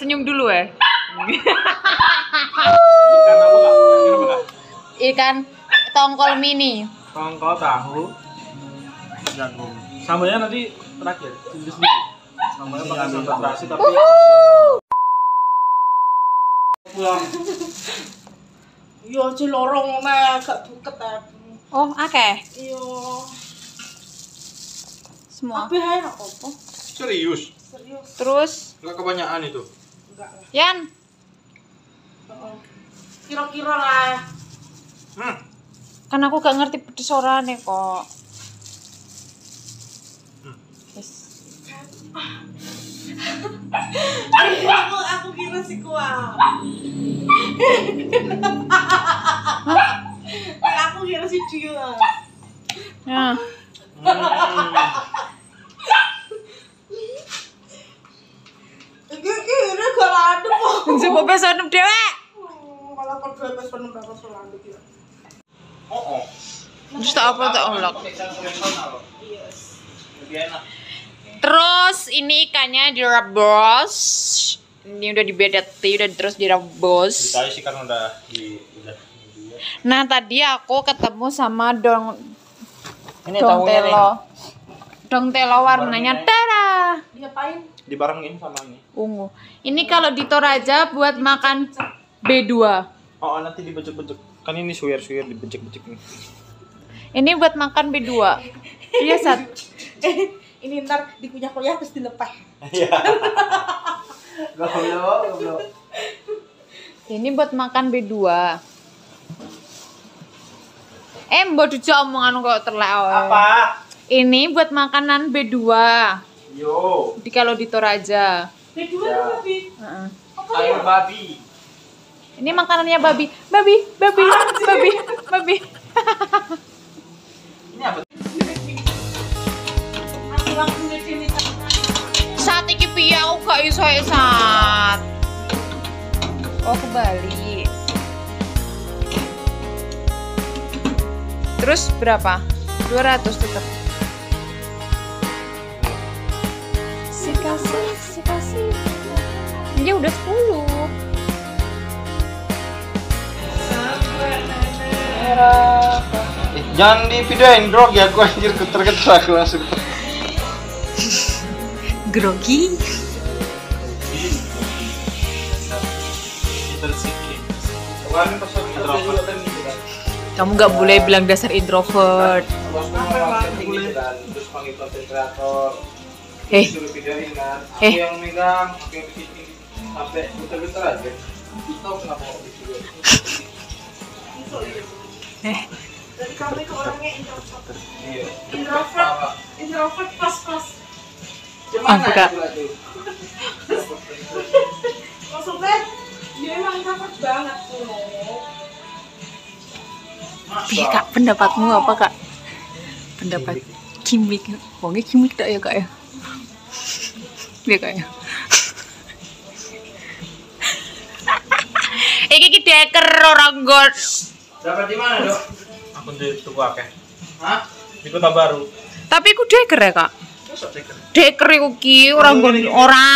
senyum dulu ya. Ikan apa kak? Ikan apa kak? Ikan tongkol mini. Tongkol tahu. Jagung. Sambalnya nanti terakhir. Sendiri sendiri. Sambalnya pakai sambal terasi tapi. Pulang. Yo aja lorong nah gak buket aku. Oh, oke. Yo. Semua. Apa ae apa apa? Serius? Serius Terus, Enggak kebanyakan itu. Lah. Yan, Heeh. Kira-kira lah. Hmm. kan aku gak ngerti pedes orane kok. Yes. aku aku kira si kuah. aku kira si dia. Ya. Iki besok nup dewek. Hmm, Kalau kau dua belas penuh berapa selalu gitu. Oh oh. Terus tak apa tak olok. Yes. Lebih enak. Terus ini ikannya direbus. Ini udah dibedeti, udah terus direbus. Dikasih sih kan udah di udah. Nah tadi aku ketemu sama dong Ini dong telo. Dong telo warnanya Diapain? Dibarengin sama ini. ungu. Ini kalau di Toraja buat makan B2. Oh nanti dibejek-bejek. Kan ini suwir-suwir dibejek-bejek nih. Ini buat makan B2. Iya, Sat. Eh, ini ntar dikunyah-kunyah terus dilepas. Iya. Goblok, goblok. Ini buat makan B2. Eh, mbok dujo omongan kok terlek. awe. Apa? Ini buat makanan B2. Yo. Di kalau di Toraja. Kedua Ya. babi. Heeh. Sayur babi. Ini makanannya babi. Babi, babi, babi, babi. Ini apa? Saat iki piye aku gak iso ya, saat. Oh, kembali. Terus berapa? 200 tetap. Ini udah 10. Eh, jangan di videoin drog ya, gua anjir keter-keter aku langsung. Grogi. Kamu gak boleh bilang dasar introvert. Eh. Kan. Eh. Sampai muter-muter aja. Tahu kenapa mau video? Eh, Dari kamu itu orangnya introvert. Iya. Introvert. Introvert pas-pas. Ah, buka. Maksudnya dia emang introvert banget tuh. piye kak pendapatmu apa kak? Pendapat kimik, wongnya kimik tak ya kak ya? Iya kak ya. Iki ki deker orang god. Dapat di mana, Dok? Aku di tuku akeh. Hah? Di Kota Baru. Tapi ku deker ya kak. Teker? Deker iku ki orang god ora.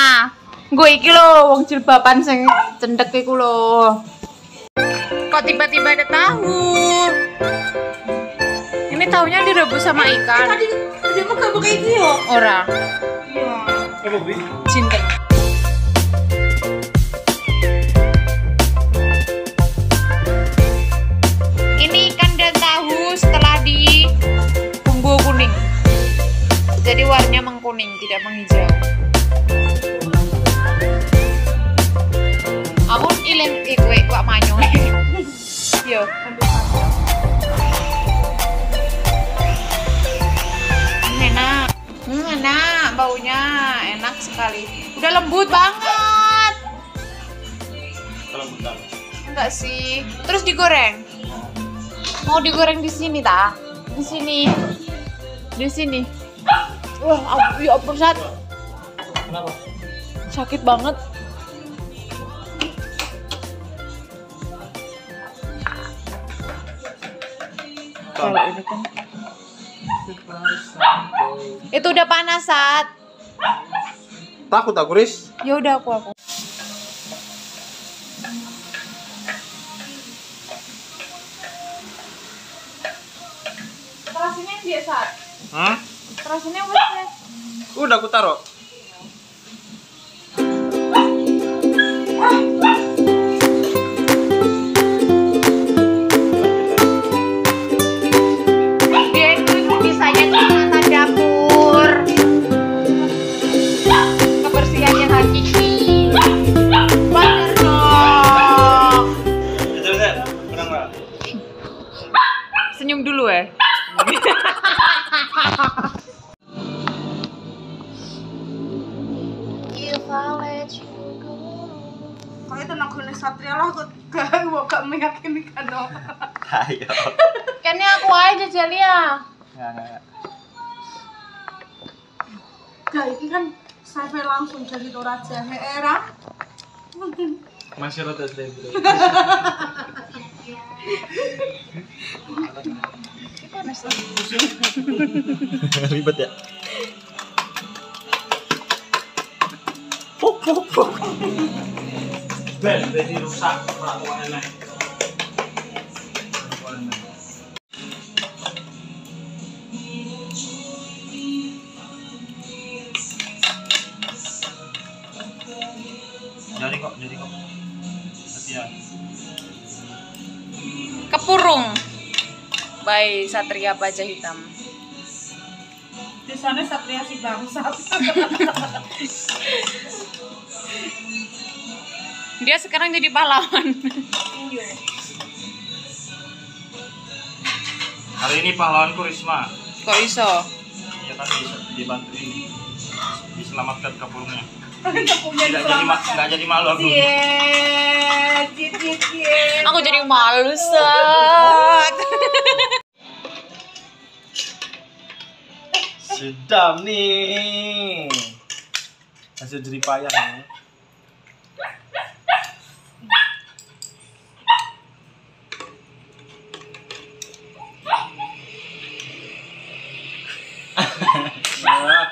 Gue iki lho wong jilbaban sing cendek iku lho. Kok tiba-tiba ada tahu? Ini tahunya direbus sama ikan. Tadi mah kamu kayak gitu ya. Ora, Iya. Eh, cinta. Mengkuning, tidak menghijau. Aku ilen ikwe wak manyong. Yo. Enak. Hmm, enak baunya, enak sekali. Udah lembut banget. Bentar. Enggak sih. Terus digoreng. Mau digoreng di sini ta? Di sini. Di sini. Wah, ampun, ya ampun, sat. Kenapa? Sakit banget. Kalau ini kan itu udah panas saat takut aku Riz ya udah aku aku Kelasinnya dia Hah? Terasinya wes. Udah aku taruh. Satria lah kok gak mau gak meyakinkan dong. Ayo. Kayaknya aku aja Celia. Nggak nggak. Gak ini kan sampai langsung jadi Toraja era. Masih rada seribu. Ribet ya. Puk puk puk. Ben, jadi rusak peraturan naik. Jadi kok, jadi kok. Latihan. Kepurung. By Satria Baja Hitam. Di sana satria si bangsat. Dia sekarang jadi pahlawan. Iya. Hari ini pahlawanku Risma. Kok iso? Iya kan bisa dibantu ini. Diselamatkan kapurnya. Tidak jadi ma nggak jadi malu aku. Cie, cie, cie, cie. Aku jadi malu set. Sedap nih. Hasil jerih payah nih. Nah,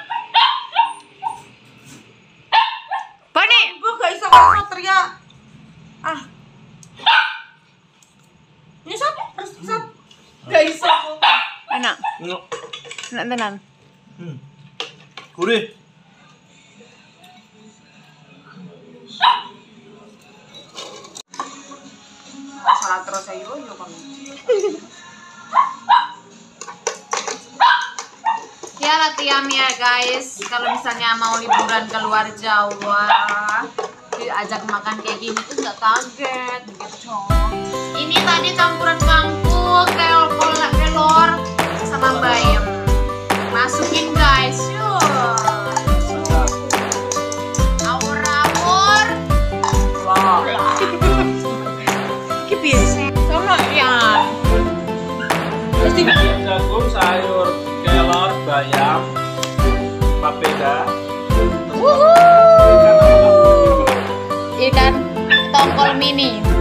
Bani, Ibu gak bisa kok satria. Ah. Ini sat, harus sat. Gak bisa kok. enak. no. Enak tenan. Hmm. Gurih. Salah terus ayo yo kan. Ya latihan ya guys. Kalau misalnya mau liburan keluar Jawa, diajak makan kayak gini tuh nggak kaget gitu. Ini tadi campuran kangkung, kel kolak kelor sama bayam. Masukin guys, yuk. Awur-awur. Ini biasa. Sono ya. Terus di Jagung, sayur, kelor, bayam, papeda. ikan tongkol mini.